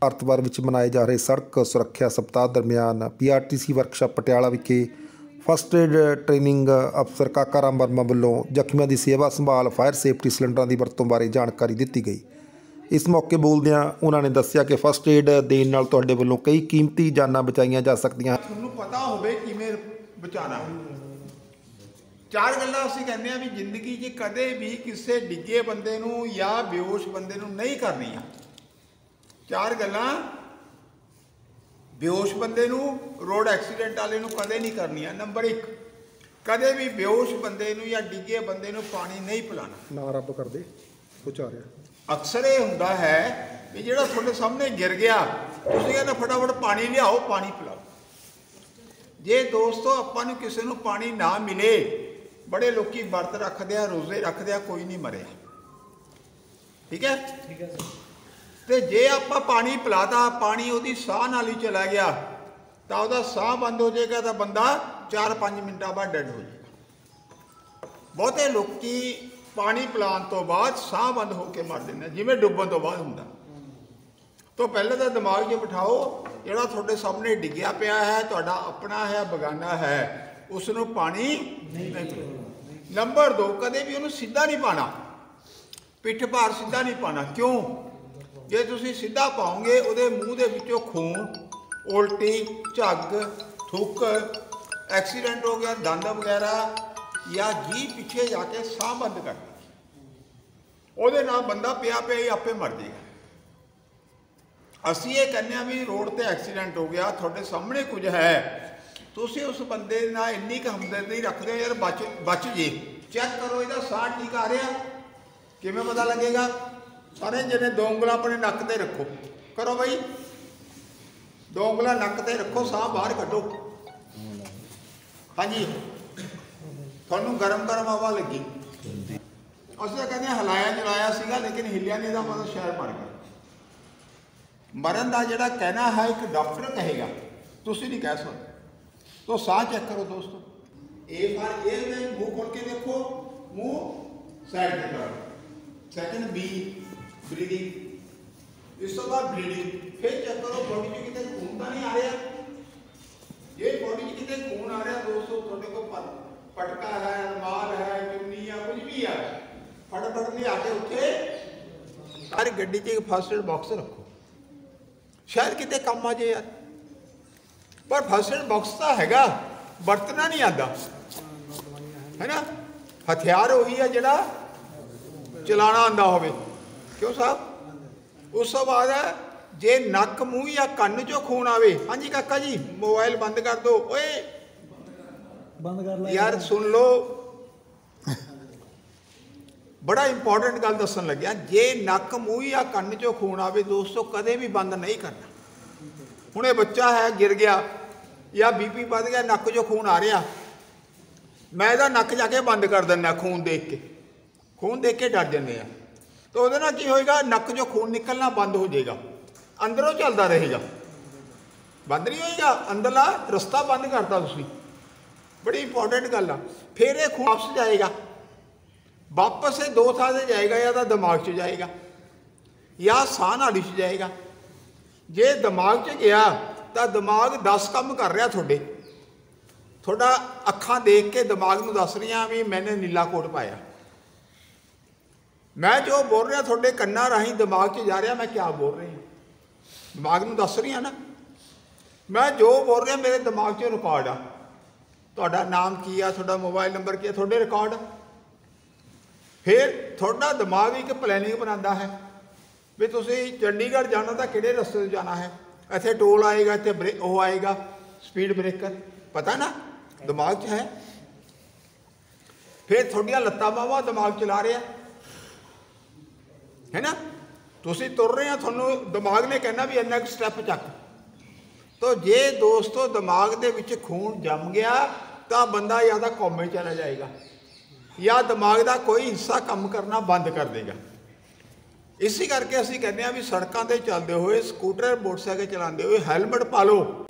ਭਾਰਤ ਭਰ ਵਿੱਚ ਮਨਾਏ ਜਾ ਰਹੇ ਸੜਕ ਸੁਰੱਖਿਆ ਸਪਤਾਹ ਦਰਮਿਆਨ ਪੀਆਰਟੀਸੀ ਵਰਕਸ਼ਾਪ ਪਟਿਆਲਾ ਵਿਖੇ ਫਸਟ ਏਡ ਟ੍ਰੇਨਿੰਗ ਅਫਸਰ ਕਾਕਾ ਰਾਮ ਵਰਮਾ ਵੱਲੋਂ ਜ਼ਖਮੀਆਂ ਦੀ ਸੇਵਾ ਸੰਭਾਲ, ਫਾਇਰ ਸੇਫਟੀ ਸਿਲੰਡਰਾਂ ਦੀ ਵਰਤੋਂ ਬਾਰੇ ਜਾਣਕਾਰੀ ਦਿੱਤੀ ਗਈ। ਇਸ ਮੌਕੇ ਬੋਲਦਿਆਂ ਉਹਨਾਂ ਨੇ ਦੱਸਿਆ ਕਿ ਫਸਟ ਏਡ ਦੇਣ ਨਾਲ ਤੁਹਾਡੇ ਵੱਲੋਂ ਕਈ ਕੀਮਤੀ ਜਾਨਾਂ ਬਚਾਈਆਂ ਜਾ ਸਕਦੀਆਂ। ਤੁਹਾਨੂੰ ਪਤਾ ਹੋਵੇ ਕਿਵੇਂ ਬਚਾਣਾ ਚਾਰ ਗੱਲਾਂ ਅਸੀਂ ਕਹਿੰਦੇ ਆ ਵੀ ਜ਼ਿੰਦਗੀ 'ਚ ਕਦੇ ਵੀ ਕਿਸੇ ਡਿੱਗੇ ਬੰਦੇ ਨੂੰ ਜਾਂ ਬੇਹੋਸ਼ ਬੰਦੇ ਨੂੰ ਨਹੀਂ ਕਰਨੀਆਂ। ਚਾਰ ਗੱਲਾਂ। ਬੇਹੋਸ਼ ਬੰਦੇ ਨੂੰ ਰੋਡ ਐਕਸੀਡੈਂਟ ਵਾਲੇ ਨੂੰ ਕਦੇ ਨਹੀਂ ਕਰਨੀਆਂ। ਨੰਬਰ 1 ਕਦੇ ਵੀ ਬੇਹੋਸ਼ ਬੰਦੇ ਨੂੰ ਜਾਂ ਡਿੱਗੇ ਬੰਦੇ ਨੂੰ ਪਾਣੀ ਨਹੀਂ ਪਿਲਾਣਾ ਨਾ ਰੱਬ ਕਰਦੇ ਆ ਰਿਹਾ। ਅਕਸਰ ਇਹ ਹੁੰਦਾ ਹੈ ਵੀ ਜਿਹੜਾ ਤੁਹਾਡੇ ਸਾਹਮਣੇ ਗਿਰ ਗਿਆ ਤੁਸੀਂ ਕਹਿੰਦੇ ਫਟਾਫਟ ਪਾਣੀ ਲਿਆਓ ਪਾਣੀ ਪਿਲਾਓ। ਜੇ ਦੋਸਤੋ ਆਪਾਂ ਨੂੰ ਕਿਸੇ ਨੂੰ ਪਾਣੀ ਨਾ ਮਿਲੇ ਬੜੇ ਲੋਕੀ ਵਰਤ ਰੱਖਦੇ ਆ ਰੋਜ਼ੇ ਰੱਖਦੇ ਆ ਕੋਈ ਨਹੀਂ ਮਰਿਆ। ਠੀਕ ਹੈ? ਠੀਕ ਹੈ ਤੇ ਜੇ ਆਪਾਂ ਪਾਣੀ ਪਿਲਾਤਾ ਪਾਣੀ ਉਹਦੀ ਸਾਹ ਨਾਲ ਹੀ ਚਲਾ ਗਿਆ ਤਾਂ ਉਹਦਾ ਸਾਹ ਬੰਦ ਹੋ ਜਾਏਗਾ ਤਾਂ ਬੰਦਾ 4-5 ਮਿੰਟਾਂ ਬਾਅਦ ਡੈਡ ਹੋ ਜਾਏਗਾ। ਬਹੁਤੇ ਲੋਕੀ ਪਾਣੀ ਪਿਲਾਉਣ ਤੋਂ ਬਾਅਦ ਸਾਹ ਬੰਦ ਹੋ ਕੇ ਮਰ ਜਾਂਦੇ ਜਿਵੇਂ ਡੁੱਬਣ ਤੋਂ ਬਾਅਦ ਹੁੰਦਾ। ਤੋਂ ਪਹਿਲਾਂ ਤਾਂ ਦਿਮਾਗ 'ਚ ਬਿਠਾਓ ਜਿਹੜਾ ਤੁਹਾਡੇ ਸਾਹਮਣੇ ਡਿੱਗਿਆ ਪਿਆ ਹੈ ਤੁਹਾਡਾ ਆਪਣਾ ਹੈ ਬਗਾਨਾ ਹੈ ਉਸ ਨੂੰ ਪਾਣੀ ਨਹੀਂ ਨੰਬਰ 2 ਕਦੇ ਵੀ ਉਹਨੂੰ ਸਿੱਧਾ ਨਹੀਂ ਪਾਣਾ ਪਿੱਠ ਭਾਰ ਸਿੱਧਾ ਨਹੀਂ ਪਾਣਾ ਕਿਉਂ? ਜੇ ਤੁਸੀਂ ਸਿੱਧਾ ਪਾਓਗੇ, ਉਹਦੇ ਮੂੰਹ ਦੇ ਵਿੱਚੋਂ ਖੂਨ, ਉਲਟੀ, ਝੱਗ, ਥੁੱਕ, ਐਕਸੀਡੈਂਟ ਹੋ ਗਿਆ, ਦੰਦ ਵਗੈਰਾ ਜਾਂ ਜੀ ਪਿੱਛੇ ਜਾ ਕੇ ਸਾਹ ਬੰਦ ਕਰ ਉਹਦੇ ਨਾਲ ਬੰਦਾ ਪਿਆ ਪਿਆ ਹੀ ਆਪੇ ਮਰ ਜਾਏਗਾ ਅਸੀਂ ਇਹ ਕਹਿੰਦੇ ਆ ਵੀ ਰੋਡ ਤੇ ਐਕਸੀਡੈਂਟ ਹੋ ਗਿਆ, ਤੁਹਾਡੇ ਸਾਹਮਣੇ ਕੁਝ ਹੈ। ਤੁਸੀਂ ਉਸ ਬੰਦੇ ਨਾਲ ਇੰਨੀ ਕੁ ਹਮਦਰਦੀ ਰੱਖਦੇ ਹੋ, ਯਾਰ ਬਚ ਬਚ ਜੇ। ਚੈੱਕ ਕਰੋ, ਇਹਦਾ ਸਾਹ ਠੀਕ ਆ ਰਿਹਾ? ਕਿਵੇਂ ਪਤਾ ਲੱਗੇਗਾ? ਸਾਰੇ ਜਣੇ ਦੋ ਉਂਗਲਾਂ ਆਪਣੇ ਨੱਕ ਤੇ ਰੱਖੋ। ਕਰੋ ਬਈ। ਦੋ ਉਂਗਲਾਂ ਨੱਕ ਤੇ ਰੱਖੋ, ਸਾਹ ਬਾਹਰ ਕੱਢੋ। ਹਾਂਜੀ। ਤੁਹਾਨੂੰ ਗਰਮ ਗਰਮ ਹਵਾ ਲੱਗੀ। ਅਸੀਂ ਤਾਂ ਕਹਿੰਦੇ ਹਾਂ ਹਲਾਇਆ ਜਲਾਇਆ ਸੀਗਾ, ਲੇਕਿਨ ਹਿੱਲਿਆ ਨਹੀਂ ਦਾ ਮਤਲਬ ਸ਼ਹਿਰ ਮਰ ਗਿਆ। ਮਰਨ ਦਾ ਜਿਹੜਾ ਕਹਿਣਾ ਹੈ, ਇੱਕ ਡਾਕਟਰ ਕਹੇਗਾ। ਤੁਸੀਂ ਨਹੀਂ ਕਹਿ ਸਕਦੇ। ਤੋ ਸਾਹ ਚੈੱਕ ਕਰੋ ਦੋਸਤੋ। ਇਹ ਫਾਰ ਇਹ में ਮੂੰਹ ਖੋਲ ਕੇ ਦੇਖੋ। ਮੂੰਹ ਸਾਈਡ ਤੇ ਕਰੋ। ਸੈਕੰਡ ਬੀ ਬਰੀਥਿੰਗ ਇਸ ਤੋਂ ਬਾਅਦ ਬਲੀਡਿੰਗ ਫਿਰ ਚੈੱਕ ਕਰੋ ਬੋਡੀ 'ਚ ਕਿਤੇ ਖੂਨ ਤਾਂ ਨਹੀਂ ਆ ਰਿਹਾ। ਜੇ ਬੋਡੀ 'ਚ ਕਿਤੇ ਖੂਨ ਆ ਰਿਹਾ ਦੋਸਤੋ ਤੁਹਾਡੇ ਕੋਲ ਪਟਕਾ ਹੈ ਰਮਾਲ ਹੈ, ਚੁੰਨੀ ਆ, ਕੁਝ ਵੀ ਆ। ਫਟਾਫਟ ਲਿਆ ਕੇ ਉੱਥੇ ਸਾਰੀ ਗੱਡੀ 'ਚ ਇੱਕ ਫਸਟ ਏਡ ਬਾਕਸ ਰੱਖੋ। ਸ਼ਾਇਦ ਕਿਤੇ ਕੰਮ ਆ ਜੇ ਯਾਰ। ਪਰ ਫਸਟ ਏਡ ਬਾਕਸ ਤਾਂ ਹੈਗਾ, ਵਰਤਣਾ ਨਹੀਂ ਆਂਦਾ ਹੈਨਾ ਹਥਿਆਰ ਉਹੀ ਆ ਜਿਹੜਾ ਚਲਾਣਾ ਆਂਦਾ ਹੋਵੇ। ਕਿਉਂ ਸਾਹਿਬ? ਉਸ ਤੋਂ ਬਾਅਦ ਹੈ, ਜੇ ਨੱਕ ਮੂੰਹ ਜਾਂ ਕੰਨ 'ਚੋਂ ਖੂਨ ਆਵੇ ਹਾਂਜੀ ਕਾਕਾ ਜੀ ਮੋਬਾਈਲ ਬੰਦ ਕਰ ਦਿਓ ਓਏ। ਬੰਦ ਕਰ ਲੈ। ਯਾਰ ਸੁਣ ਲਓ। ਬੜਾ ਇੰਪੋਰਟੈਂਟ ਗੱਲ ਦੱਸਣ ਲੱਗਿਆ ਜੇ ਨੱਕ ਮੂੰਹ ਜਾਂ ਕੰਨ 'ਚੋਂ ਖੂਨ ਆਵੇ ਦੋਸਤੋ ਕਦੇ ਵੀ ਬੰਦ ਨਹੀਂ ਕਰਨਾ। ਹੁਣ ਇਹ ਬੱਚਾ ਹੈ ਗਿਰ ਗਿਆ ਜਾਂ ਬੀਪੀ ਵੱਧ ਗਿਆ ਨੱਕ 'ਚੋਂ ਖੂਨ ਆ ਰਿਹਾ। ਮੈਂ ਇਹਦਾ ਨੱਕ ਜਾ ਕੇ ਬੰਦ ਕਰ ਦਿੰਦਾ ਖੂਨ ਦੇਖ ਕੇ। ਖੂਨ ਦੇਖ ਕੇ ਡਰ ਜਾਂਦੇ ਆ। ਤਾਂ ਉਹਦੇ ਨਾਲ ਕੀ ਹੋਏਗਾ? ਨੱਕ 'ਚੋਂ ਖੂਨ ਨਿਕਲਣਾ ਬੰਦ ਹੋ ਜਾਏਗਾ। ਅੰਦਰੋਂ ਚੱਲਦਾ ਰਹੇਗਾ। ਬੰਦ ਨਹੀਂ ਹੋਏਗਾ? ਅੰਦਰਲਾ ਰਸਤਾ ਬੰਦ ਕਰਤਾ ਤੁਸੀਂ। ਬੜੀ ਇੰਪੋਰਟੈਂਟ ਗੱਲ ਆ। ਫਿਰ ਇਹ ਖੂਨ ਵਾਪਸ ਜਾਏਗਾ। ਵਾਪਸ ਇਹ ਦੋ ਥਾਂ ਤੇ ਜਾਏਗਾ, ਜਾਂ ਤਾਂ ਦਿਮਾਗ 'ਚ ਜਾਏਗਾ, ਜਾਂ ਸਾਹ ਨਾਲੀ 'ਚ ਜਾਏਗਾ। ਜੇ ਦਿਮਾਗ 'ਚ ਗਿਆ, ਤਾਂ ਦਿਮਾਗ 10 ਕੰਮ ਕਰ ਰਿਹਾ ਤੁਹਾਡੇ। ਤੁਹਾਡਾ ਅੱਖਾਂ ਦੇਖ ਕੇ ਦਿਮਾਗ ਨੂੰ ਦੱਸ ਰਹੀਆਂ ਵੀ ਮੈਨੇ ਨੀਲਾ ਕੋਟ ਪਾਇਆ। ਮੈਂ ਜੋ ਬੋਲ ਰਿਹਾ ਤੁਹਾਡੇ ਕੰਨਾਂ ਰਾਹੀਂ ਦਿਮਾਗ 'ਚ ਜਾ ਰਿਹਾ, ਮੈਂ ਕੀ ਬੋਲ ਰਿਹਾ ਦਿਮਾਗ ਨੂੰ ਦੱਸ ਰਹੀ ਹਾਂ ਨਾ? ਮੈਂ ਜੋ ਬੋਲ ਰਿਹਾ, ਮੇਰੇ ਦਿਮਾਗ 'ਚ ਰਿਕਾਰਡ ਆ। ਤੁਹਾਡਾ ਨਾਮ ਕੀ ਆ? ਤੁਹਾਡਾ ਮੋਬਾਈਲ ਨੰਬਰ ਕੀ ਆ? ਤੁਹਾਡੇ ਰਿਕਾਰਡ ਫਿਰ ਤੁਹਾਡਾ ਦਿਮਾਗ ਇੱਕ ਪਲੈਨਿੰਗ ਬਣਾਉਂਦਾ ਹੈ ਵੀ ਤੁਸੀਂ ਚੰਡੀਗੜ੍ਹ ਜਾਣਾ ਤਾਂ ਕਿਹੜੇ ਰਸਤੇ ਤੋਂ ਜਾਣਾ ਹੈ? ਇੱਥੇ ਟੋਲ ਆਏਗਾ, ਇੱਥੇ ਬ੍ਰੇ ਉਹ ਆਏਗਾ ਸਪੀਡ ਬ੍ਰੇਕਰ ਪਤਾ ਨਾ? ਦਿਮਾਗ 'ਚ ਹੈ। ਫਿਰ ਤੁਹਾਡੀਆਂ ਲੱਤਾਂ ਬਾਹਾਂ ਦਿਮਾਗ ਚਲਾ ਰਿਹਾ। ਹੈ ਨਾ? ਤੁਸੀਂ ਤੁਰ ਰਹੇ ਹੋ, ਤੁਹਾਨੂੰ ਦਿਮਾਗ ਨੇ ਕਹਿਣਾ ਵੀ ਇੰਨਾ ਕੁ ਸਟੈਪ ਚੱਕ। ਤੋ ਜੇ ਦੋਸਤੋ ਦਿਮਾਗ ਦੇ ਵਿੱਚ ਖੂਨ ਜੰਮ ਗਿਆ, ਤਾਂ ਬੰਦਾ ਜਾਂ ਤਾਂ ਕੋਮੇ ਚਲਾ ਜਾਏਗਾ। ਜਾਂ ਦਿਮਾਗ ਦਾ ਕੋਈ ਹਿੱਸਾ ਕੰਮ ਕਰਨਾ ਬੰਦ ਕਰ ਦੇਗਾ। ਇਸੇ ਕਰਕੇ ਅਸੀਂ ਕਹਿੰਦੇ ਆ ਵੀ ਸੜਕਾਂ ਤੇ ਚੱਲਦੇ ਹੋਏ, ਸਕੂਟਰ, ਮੋਟਰਸਾਈਕਲ ਚਲਾਉਂਦੇ ਹੋਏ ਹੈਲਮਟ ਪਾ ਲਓ।